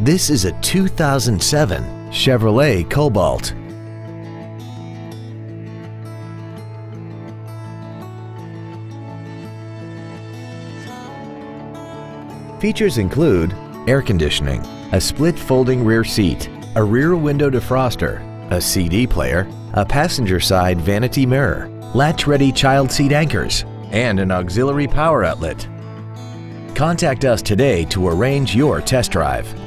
This is a 2007 Chevrolet Cobalt. Features include air conditioning, a split folding rear seat, a rear window defroster, a CD player, a passenger side vanity mirror, latch-ready child seat anchors, and an auxiliary power outlet. Contact us today to arrange your test drive.